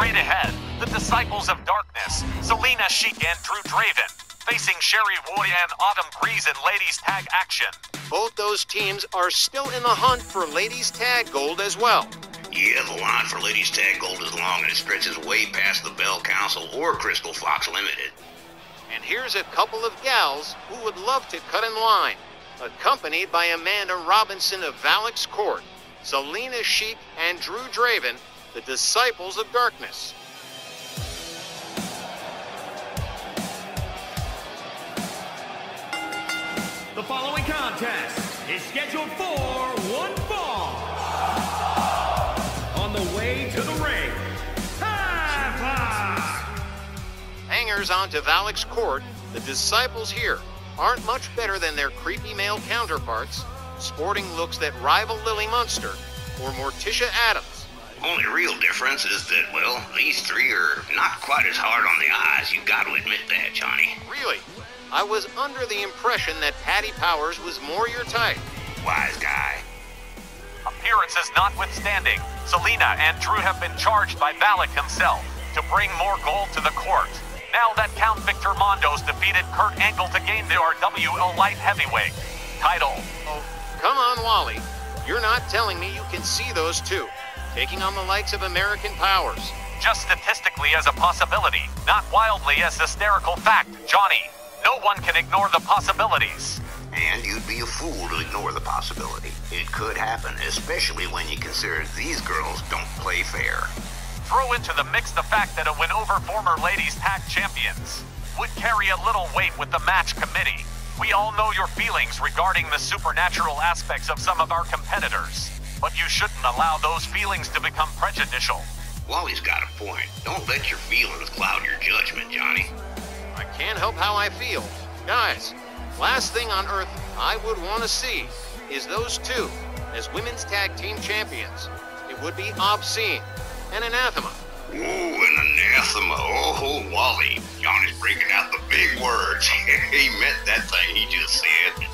Straight ahead, the Disciples of Darkness, Zelina Sheik and Drew Draven, facing Cherie Roy and Autumn Breeze in ladies tag action. Both those teams are still in the hunt for ladies tag gold as well. Yeah, the line for ladies tag gold is long and it stretches way past the Bell Council or Crystal Fox Limited. And here's a couple of gals who would love to cut in line, accompanied by Amanda Robinson of Valak's Court, Zelina Sheik, and Drew Draven, the Disciples of Darkness. The following contest is scheduled for one fall. On the way to the ring, Hangers onto Valak's Court, the Disciples here aren't much better than their creepy male counterparts, sporting looks that rival Lily Munster or Morticia Addams. Only real difference is that, well, these three are not quite as hard on the eyes. You got to admit that, Johnny. Really? I was under the impression that Patty Powers was more your type. Wise guy. Appearances notwithstanding, Selena and Drew have been charged by Valak himself to bring more gold to the court. Now that Count Victor Mondos defeated Kurt Angle to gain the RWO Light Heavyweight title. Oh, come on, Wally. You're not telling me you can see those two, taking on the likes of American Powers. Just statistically as a possibility, not wildly as hysterical fact, Johnny. No one can ignore the possibilities. And you'd be a fool to ignore the possibility. It could happen, especially when you consider these girls don't play fair. Throw into the mix the fact that a win over former ladies tag champions would carry a little weight with the match committee. We all know your feelings regarding the supernatural aspects of some of our competitors, but you shouldn't allow those feelings to become prejudicial. Wally's got a point. Don't let your feelings cloud your judgment, Johnny. I can't help how I feel. Guys, last thing on earth I would want to see is those two as women's tag team champions. It would be obscene and anathema. Ooh, an anathema. Oh, Wally. Johnny's breaking out the big words. he meant that thing he just said.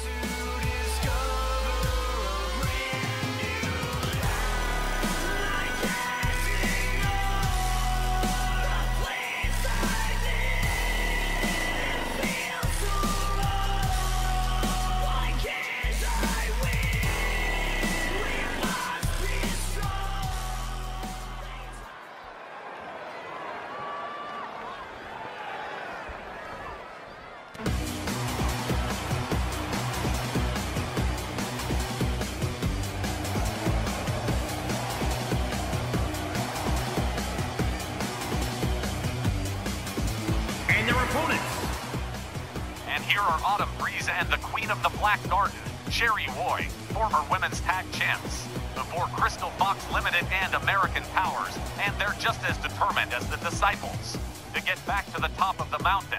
Here are Autumn Breeze and the Queen of the Black Garden, Cherie Roy, former women's tag champs. Before Crystal Fox Limited and American Powers, and they're just as determined as the Disciples to get back to the top of the mountain.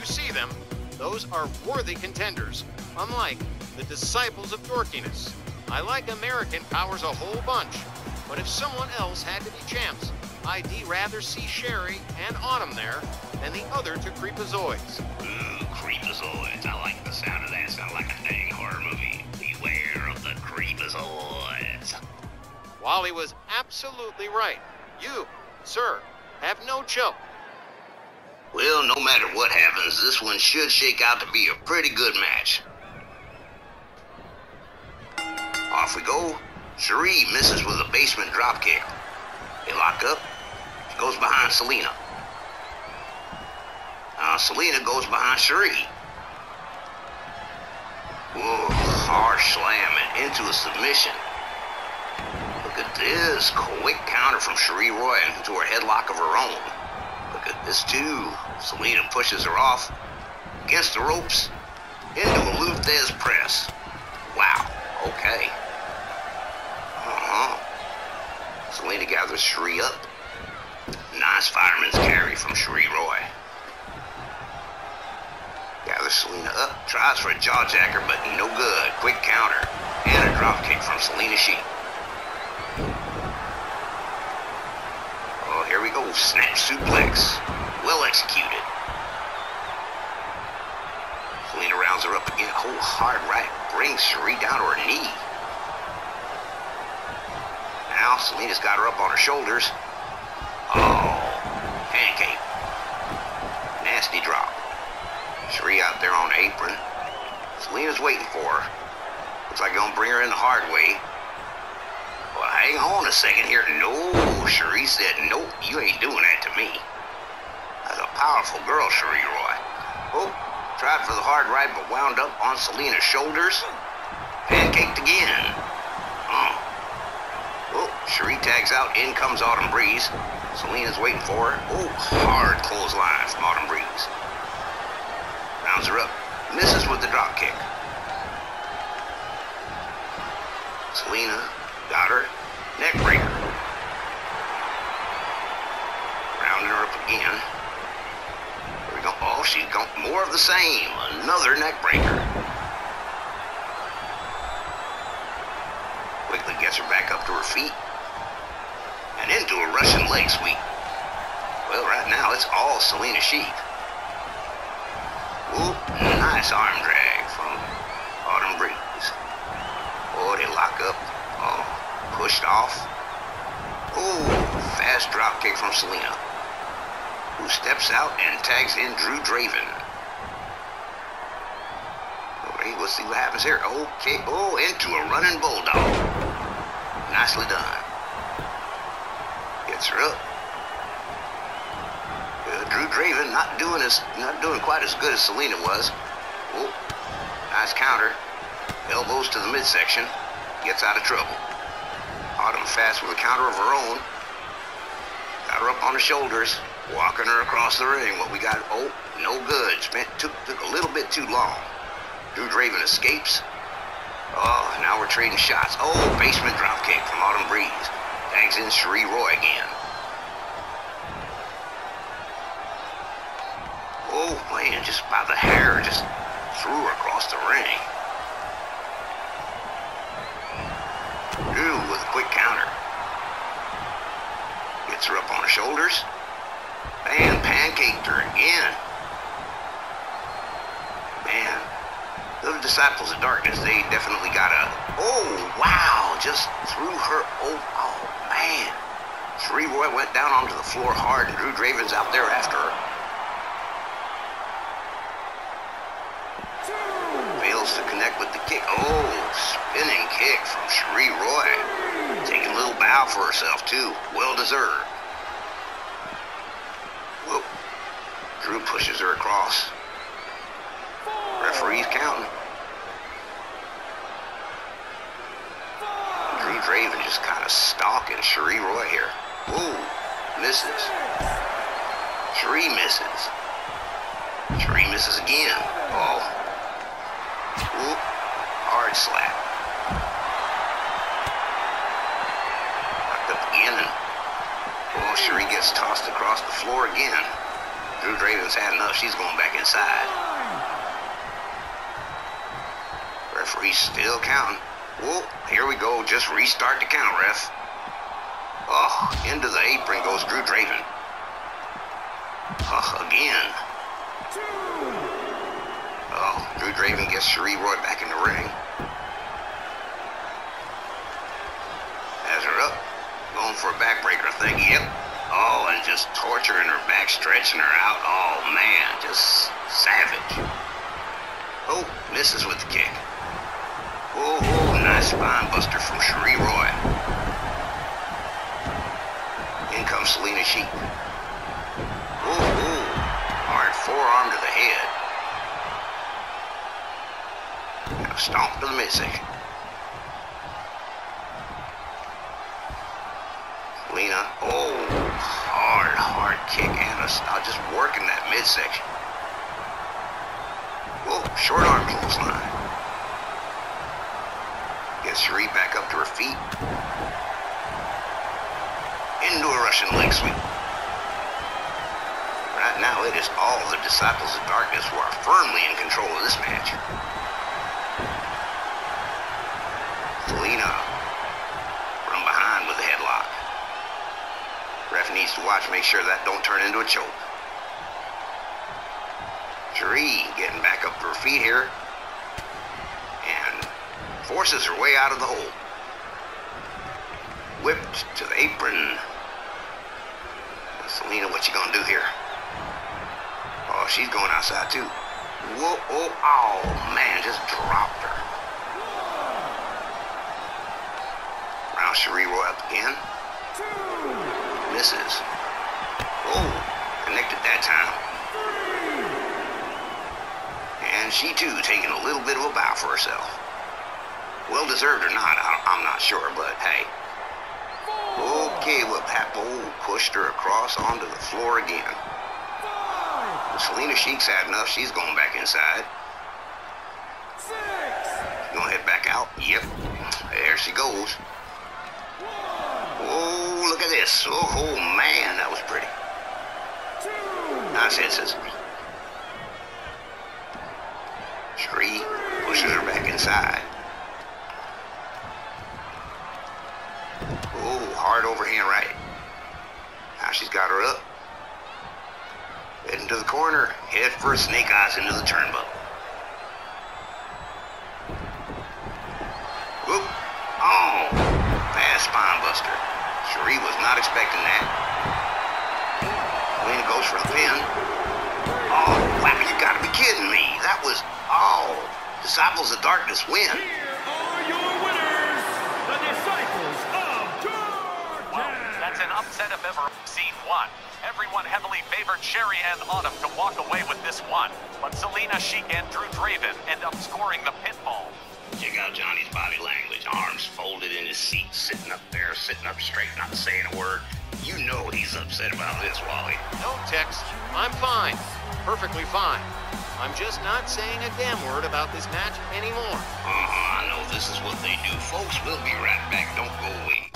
You see them, those are worthy contenders, unlike the disciples of dorkiness. I like American Powers a whole bunch, but if someone else had to be champs, I'd rather see Cherie and Autumn there than the other two creepazoids. Creepazoids. I like the sound of that. Sound like a dang horror movie. Beware of the creepazoids. Wally was absolutely right. You, sir, have no joke. Well, no matter what happens, this one should shake out to be a pretty good match. Off we go. Cherie misses with a basement dropkick. They lock up. She goes behind Selena. Now Selena goes behind Cherie. Whoa, slam and into a submission. Look at this. Quick counter from Cherie Roy into her headlock of her own. Look at this too. Selena pushes her off against the ropes into a Lou Thesz press. Wow. Okay. Uh-huh. Selena gathers Cherie up. Nice fireman's carry from Cherie Roy. Gathers Selena up, tries for a jawjacker, but no good. Quick counter. And a drop kick from Selena Sheik. Oh, here we go. Snap suplex. Well executed. Selena rounds her up again. Oh, hard right. Brings Cherie down to her knee. Now, Selena's got her up on her shoulders. Oh, Selena's waiting for her. Looks like gonna bring her in the hard way. Well, hang on a second here. No, Cherie said, nope, you ain't doing that to me. That's a powerful girl, Cherie Roy. Oh, tried for the hard ride, but wound up on Selena's shoulders. Pancaked again. Oh. Oh, Cherie tags out. In comes Autumn Breeze. Selena's waiting for her. Oh, hard clothesline from Autumn Breeze. Rounds her up. Misses with the drop kick. Selena got her. Neck breaker. Rounding her up again. Here we go. Oh, she's got more of the same. Another neck breaker. Quickly gets her back up to her feet. And into a Russian leg sweep. Well, right now it's all Selena Sheik. Nice arm drag from Autumn Breeze. Oh, they lock up. Oh, pushed off. Ooh, fast drop kick from Selena. Who steps out and tags in Drew Draven. Okay, let's see what happens here. Okay, oh, into a running bulldog. Nicely done. Gets her up. Drew Draven not doing as not doing quite as good as Selena was. Oh, nice counter. Elbows to the midsection. Gets out of trouble. Autumn fast with a counter of her own. Got her up on the shoulders. Walking her across the ring. What we got? Oh, no good. Spent took, took a little bit too long. Drew Draven escapes. Oh, now we're trading shots. Oh, basement drop kick from Autumn Breeze. Tags in Cherie Roy again. Man, just by the hair, just threw her across the ring. Drew with a quick counter. Gets her up on her shoulders. Man, pancaked her again. Man, the disciples of darkness, they definitely got a. Oh, wow, just threw her. Oh, oh man. Cherie Roy went down onto the floor hard, and Drew Draven's out there after her. Fails to connect with the kick. Oh, spinning kick from Cherie Roy. Taking a little bow for herself, too. Well deserved. Whoop. Drew pushes her across. Referee's counting. Drew Draven just kind of stalking Cherie Roy here. Ooh, misses. Cherie misses. Cherie misses again. Oh. Ooh, hard slap. Knocked up again and Cherie gets tossed across the floor again. Drew Draven's had enough. She's going back inside. Referee's still counting. Whoa, here we go. Just restart the count, ref. Oh, into the apron goes Drew Draven. Oh, again. Oh, Drew Draven gets Roy back in the ring. Has her up. Going for a backbreaker, I think. Yep. Oh, and just torturing her back, stretching her out. Oh, man, just savage. Oh, misses with the kick. Oh, oh, nice spine buster from Cherie Roy. In comes Selena Sheik. Stomp to the midsection. Lena, oh, hard, hard kick and a, uh, just working that midsection. Whoa, short arm clothesline. Gets Cherie back up to her feet. Into a Russian leg sweep. Right now, it is all the Disciples of Darkness who are firmly in control of this match. Selena from behind with a headlock. Ref needs to watch, make sure that don't turn into a choke. Cherie getting back up to her feet here. And forces her way out of the hole. Whipped to the apron. Selena, what you gonna do here? Oh, she's going outside too. Whoa, oh, oh, man, just dropped Roy up again. Misses. Oh, connected that time. And she too taking a little bit of a bow for herself. Well deserved or not, I, am not sure, but hey. Okay, well, Bull pushed her across onto the floor again. Selena Sheik's had enough. She's going back inside. She's gonna head back out. Yep. There she goes. Oh, look at this. Oh, oh man, that was pretty. Nice hit, scissors. Cherie pushes her back inside. Oh, hard overhand right. Now she's got her up. Heading to the corner. Head first, snake eyes into the turnbuckle. Whoop. Oh, fast spine buster. Cherie was not expecting that. Lena goes for the pin. Oh, wow, you gotta be kidding me. That was, oh, Disciples of Darkness win. Here are your winners, the Disciples of Darkness. Well, that's an upset if ever seen one. Everyone heavily favored Cherie and Autumn to walk away with this one, but Selena Sheik and Drew Draven end up scoring the pinfall. Check out Johnny's body language. Arms folded in his seat, sitting up there, sitting up straight, not saying a word. You know he's upset about this, Wally. No, Tex. I'm fine. Perfectly fine. I'm just not saying a damn word about this match anymore. Uh-huh, I know this is what they do. Folks, we'll be right back. Don't go away.